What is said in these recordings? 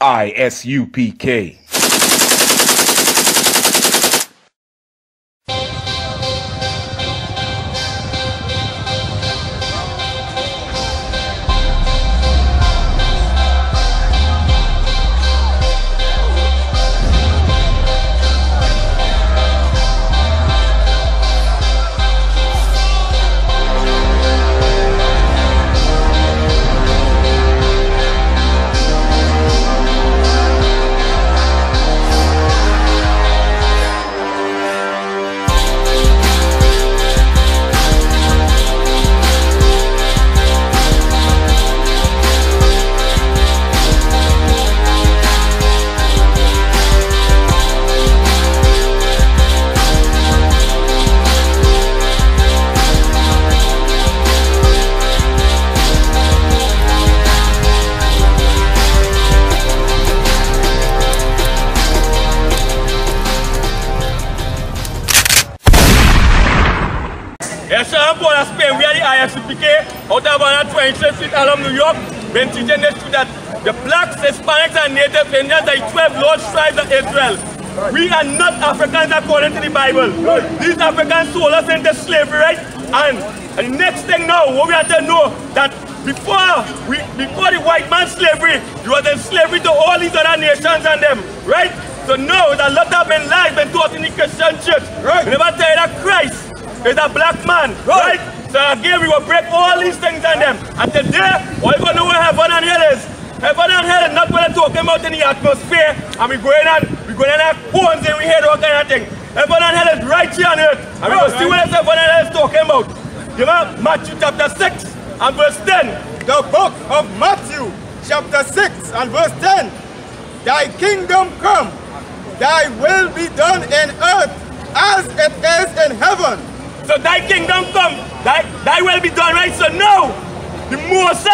ISUPK. Yes, 120th Street, Harlem, New York. Teaching this to that the blacks, Hispanics, and Native Indians are 12 large tribes of Israel. We are not Africans according to the Bible. These Africans sold us into slavery, right? And, the next thing now, what we have to know that before we before the white man slavery, you was in slavery to all these other nations and them, right? So now that a lot of men lies been taught in the Christian church. Right. We never tell you that Christ is a black man, right? So again, we will break all these things on them. And today, all you gonna know where heaven and hell is. Heaven and hell is not what I'm talking about in the atmosphere. And we're going on, we're going on like bones and we hear all kind of thing. Heaven and hell is right here on earth. And we will see what heaven and hell is talking about. Give us Matthew chapter 6 and verse 10. The book of Matthew, chapter 6 and verse 10. Thy kingdom come, thy will be done in earth as it is in heaven. So thy kingdom come, thy, thy will be done, right? So now, the Most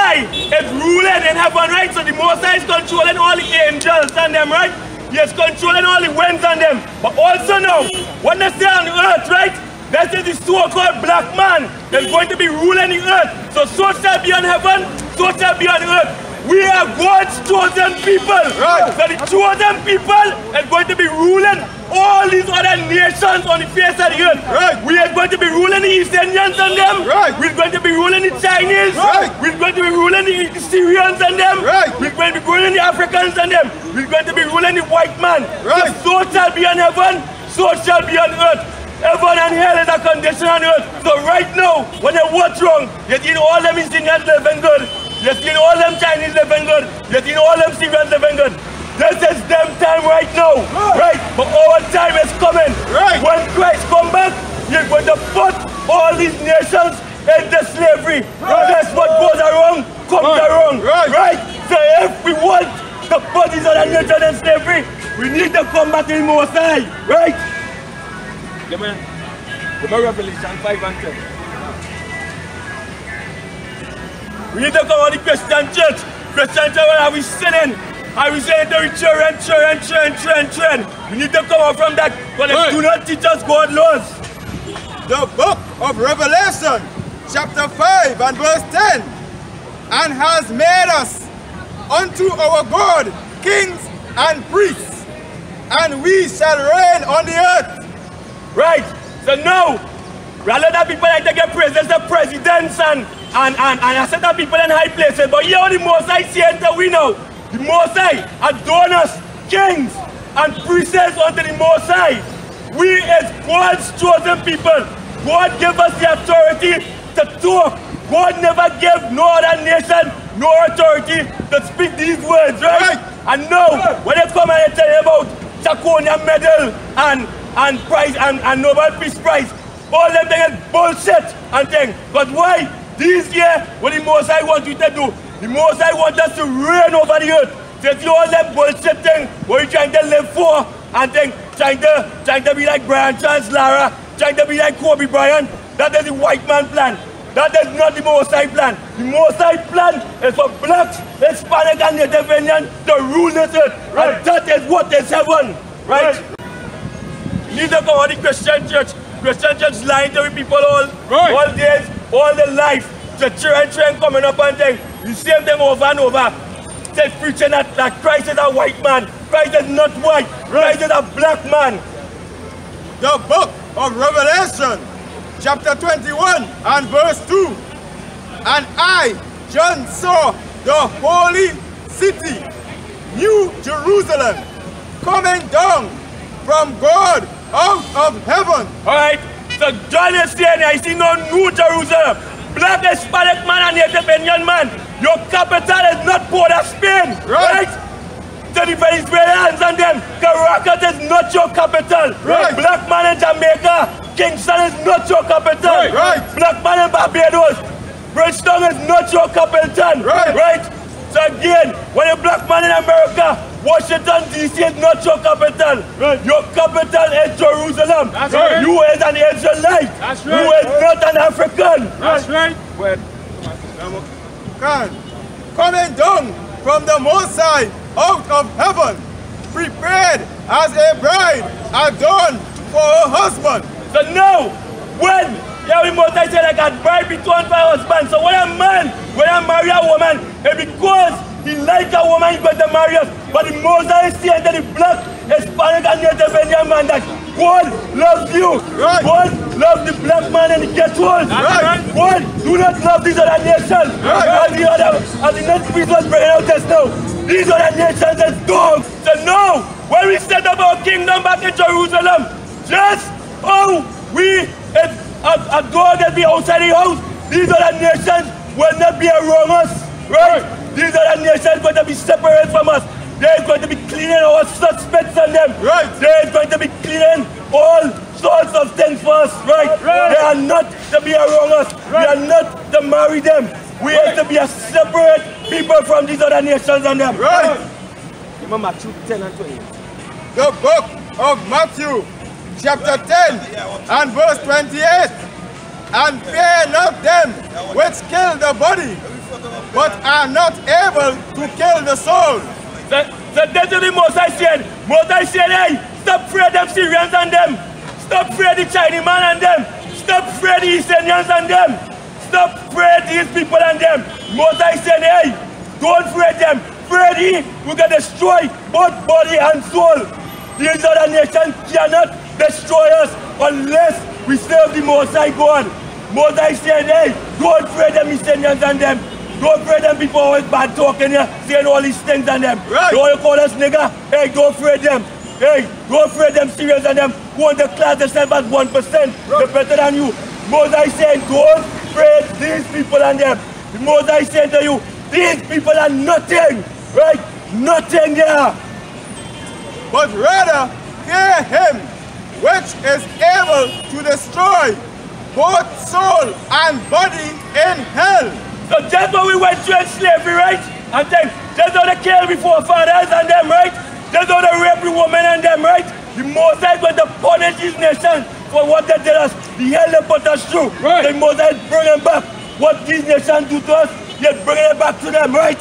is ruling in heaven, right? So the Most is controlling all the angels and them, right? He is controlling all the winds and them. But also now, when they say on the earth, right? That is the so-called black man that's going to be ruling the earth. So so shall be on heaven, so shall be on earth. We are God's chosen people. Right. The chosen people are going to be ruling all these other nations on the face of the earth. Right. We are going to be ruling the East Indians and them. Right. We're going to be ruling the Chinese. Right. We're going to be ruling the Syrians and them. Right. We're going to be ruling the Africans and them. We're going to be ruling the white man. Right. So, so shall be on heaven, so shall be on earth. Heaven and hell is a condition on earth. So right now, when they watch wrong, you see all them East Indians living good. You see all them Chinese living good. You see all them Syrians living good. This is them time right now. Right. But our time is coming. Right. When Christ come back, you're going to put all these nations into slavery. Right. That's what goes wrong, comes Right. wrong. Right. right? So if we want to put these other nations in slavery, we need to come back in the Most Right? Give me, give me Revelation 5 and 10. We need to come on the Christian church. Christian church, where are we sinning? Are we saying to the children, children, children, children, children? We need to come out from that. But they do not teach us God laws. The book of Revelation, chapter 5 and verse 10. And has made us unto our God kings and priests, and we shall reign on the earth. Right? So now, rather than people like to get praised as the presidents and, and, and, and a set of people in high places, but here the Most High see enter we know. The High adorn us kings and priests unto the Most High. We as God's chosen people, God gave us the authority to talk. God never gave no other nation no authority to speak these words, right? Right. And now, when they come and they tell you about Chaconia medal and and prize and, and Nobel Peace Prize, all them things bullshit and thing. But why? This year, what the most I want you to do, the most I want us to reign over the earth. See all them bullshit thing what you trying to live for and then trying to trying to be like Brian Charles Lara, trying to be like Kobe Bryant. That is the white man plan. That is not the Most High plan. The Most High plan is for blacks, Hispanic, and Native Indian to rule this earth. Right. And that is what is heaven. Right? To go on the Christian church. Christian church lying to people all, Right. all days, all the life. The children, coming up and saying the same thing over and over. says preaching that, that Christ is a white man. Christ is not white. Christ is a black man. The book of Revelation, chapter 21 and verse 2. And I, John, saw the holy city, New Jerusalem, coming down from God out of heaven. All right. So John is saying, I see no New Jerusalem. Black Hispanic man and Native Indian man. Your capital is not Port of Spain. Right. right? To the Venezuelans and them, Caracas is not your capital. Right. Black man in Jamaica, Kingston is not your capital. Right. Right. Black man in Barbados, Bridgetown is not your capital. Right. Right. So again, when a black man in America, Washington DC is not your capital. Your capital is Jerusalem. That's right. You is an Israelite. That's You right. is not an African. That's right. Well, can coming down from the Most High out of heaven, prepared as a bride adorned for her husband. So now, when Yahweh Most High said like a bride be torn for her husband. So when a man, when I marry a woman, and because he like a woman, he's going to marry us. But the Most High is saying that the black, Hispanic, and Native Indian man that God loves you. Right. God loves the black man and the ghettos. Right. God do not love these other nations. Right. As the other, as the next priest was bringing out just now. These other nations as dogs. So now, when we set up our kingdom back in Jerusalem, just oh, we, if a, a dog that be outside the house, these other nations will not be around us. Right? These other nations going to be separated from us. They're going to be cleaning our suspects on them. Right. They're going to be cleaning all sorts of things for us. Right? Right. They are not to be around us. Right. We are not to marry them. We have to be a separate people from these other nations and them. Right. Remember Matthew 10 and 20. The book of Matthew, chapter 10 and verse 28. And fear not them which kill the body, but are not able to kill the soul. So, that's what High said. High said, hey, stop fear them Syrians and them. Stop fear the Chinese man and them. Stop fear the East Indians and them. Stop fear these people and them. High said, hey, don't fear them. Fear thee, we can destroy both body and soul. These other nations cannot destroy us unless we serve the Most High God. Most said, hey, don't fear them East Indians and them. Don't them people always bad talking here, saying all these things and them. Right. Don't you call us nigga? Hey, don't them. Hey, don't them Syrians and them who want to class themselves as 1%. They're better than you. Moses saying, don't fear these people and them. Moses saying to you, these people are nothing. Right? Nothing there. but rather fear him which is able to destroy both soul and body in hell. So just when we went through in slavery, right? And then just how they kill before fathers and them, right? Just how they rape the women and them, right? The Moses going to punish these nation for what they did us. The hell they put us through. Right. The Moses bringing back what these nations do to us. Yet bring it back to them, right?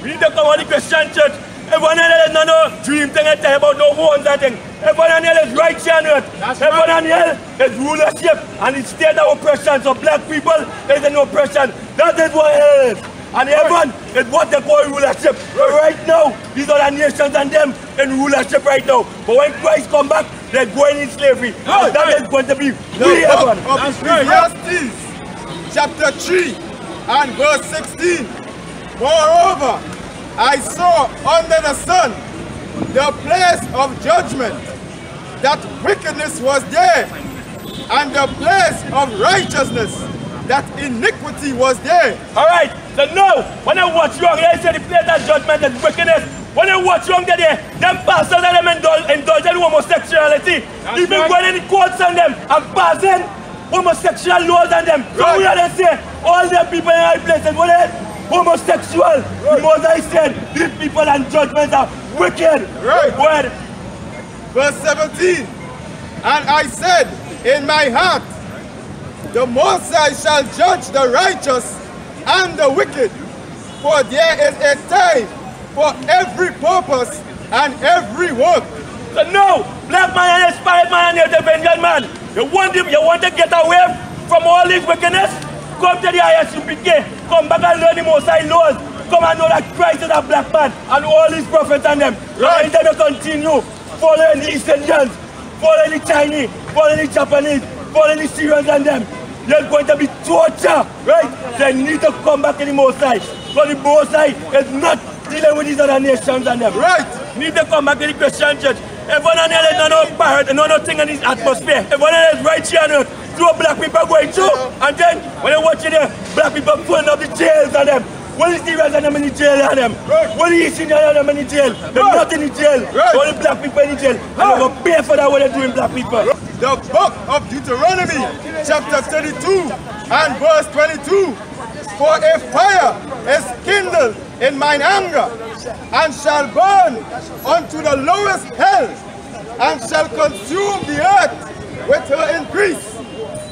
We need to come on the Christian church. Everyone here is not no dream thing and tell about no horns and thing. Everyone here is righteous on earth. That's Everyone right. here is rulership and it's state of oppression. So black people is an oppression. That is what it is. And heaven is what they call rulership. But right now, these are the nations and them in rulership right now. But when Christ come back, they're going in slavery. Right, And that right. is going to be The we book heaven. of That's right. Ecclesiastes, chapter 3 and verse 16. Moreover, I saw under the sun the place of judgment, that wickedness was there, and the place of righteousness, that iniquity was there. All right. So now, when I watch wrong, they say the place of judgment is wickedness. When I watch wrong, there, them pastors and them indulge, indulge in homosexuality. That's Even right. going in courts on them and passing homosexual laws on them. So Right. we are they say all the people in high places, what they homosexual. The said these people and judgments are wicked. Right. Word. Verse 17. And I said in my heart, the Most I shall judge the righteous and the wicked, for there is a time for every purpose and every work. So no, black man and Hispanic man and Native Indian man, you want him, you want to get away from all this wickedness? Come to the ISUPK, come back and learn the Most High laws. come and know that Christ is a black man and all his prophets and them. Right. And then they continue following the East Indians, following the Chinese, following the Japanese, following the Syrians and them. They're going to be torture, right? They need to come back in the Most High. But the Most High is not dealing with these other nations and them. Right. Need to come back in the Christian church. Everyone on here is not no pirate, no nothing in this atmosphere. Everyone is right here on earth. What black people going through. And then when you watch it there, black people pulling up the jails and them. What is the rest of them in the jail and them? What is the Indian and them in the jail? They're not in the jail. Only black people in the jail. And going to pay for that what they're doing, black people. The book of Deuteronomy, chapter 32 and verse 22. For a fire is kindled in mine anger, and shall burn unto the lowest hell, and shall consume the earth with her increase,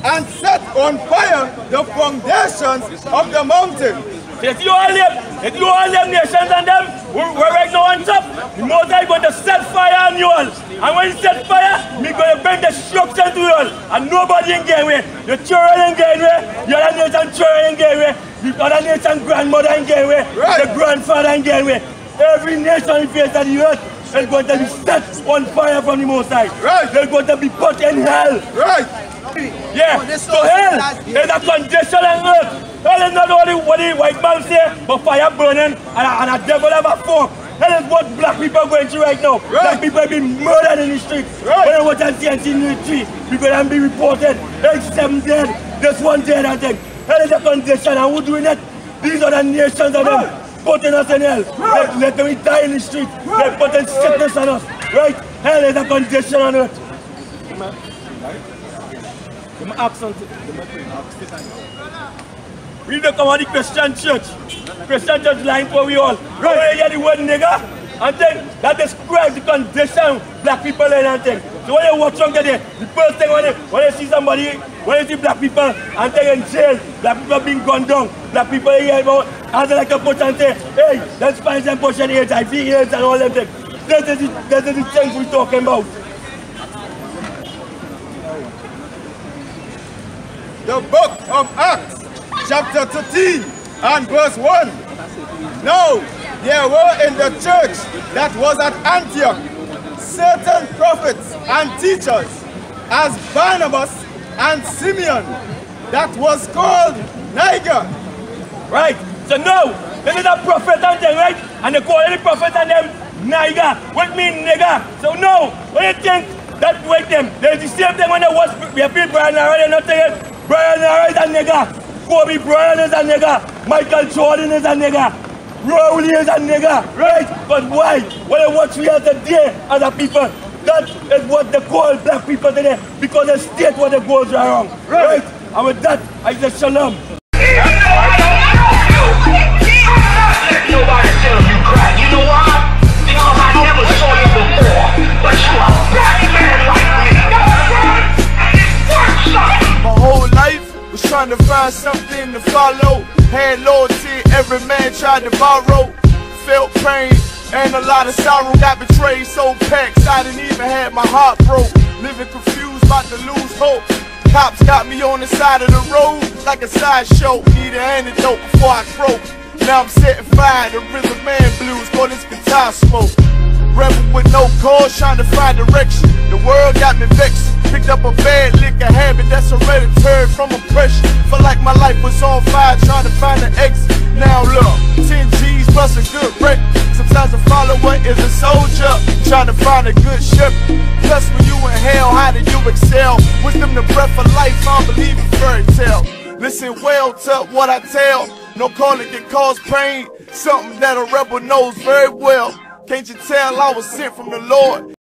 and set on fire the foundations of the mountain. If you all them, if you all them nations and them, we're, we're right now on top. The Most High going to set fire on you all. And when he set fire, me going to bring destruction to you all. And nobody in game way. The children in way. The other nation children in game way. The other nation grandmother in game way. Right. The grandfather in game way. Every nation in face of the earth is going to be set on fire from the Most High. Right. They're going to be put in hell. Right. Yeah, so hell is a condition on earth. Hell is not only what the white man say, but fire burning and a, and a devil have a form. Hell is what black people are going through right now. Black people are being murdered in the street. Right. When you watch and see and see in the tree, people are being reported. Like seven dead, this one dead and thing. Hell is a condition and who doing it? These are the nations of them. Right. Putting us in hell. Right. Let, let them die in the street. They're putting sickness on us. Right? Hell is a condition on earth. On We don't come on the Christian church. Christian church line for we all. Right. You hear the word nigger, and then that describes the condition black people in and thing. So when you watch on there, the first thing when you, when you see somebody, when you see black people and they in jail, black people being gunned down, black people here about as like to push and say, hey, let's find some pushing HIV AIDS and all them things. This is the, this is the things we're talking about. The book of Acts, chapter 13 and verse 1. Now, there were in the church that was at Antioch certain prophets and teachers, as Barnabas and Simeon, that was called Niger. Right? So now, this is a prophet and them, right? And they call any prophet and them nigger. What mean nigger? So no, do you think that with them, there's the same thing when they watch we people Brian Harrod, they're not saying Brian Harrod is a nigger. Kobe Bryant is a nigga. Michael Jordan is a nigga. Rowley is a nigga, right? But why? When they watch we as a day as a people, that is what they call black people today because they state what the goals are wrong. Right? And with that, I say shalam. Nobody tell you crack. You know why? Because I never saw you before. Trying to find something to follow. Had loyalty, every man tried to borrow. Felt pain and a lot of sorrow. Got betrayed, so packs I didn't even have my heart broke. Living confused, about to lose hope. Cops got me on the side of the road like a sideshow. Need an antidote before I croak. Now I'm setting fire to rhythm man blues for this guitar smoke. Rebel with no cause, trying to find direction. The world got me vexed. Picked up a bad liquor habit that's hereditary from oppression. Felt like my life was on fire, trying to find an exit. Now look, 10 G's plus a good wreck. Sometimes a follower is a soldier, trying to find a good shepherd. Plus, when you in hell, how do you excel? Wisdom, the breath of life, I believe in fairy tale. Listen well to what I tell. No calling can cause pain. Something that a rebel knows very well. Can't you tell I was sent from the Lord?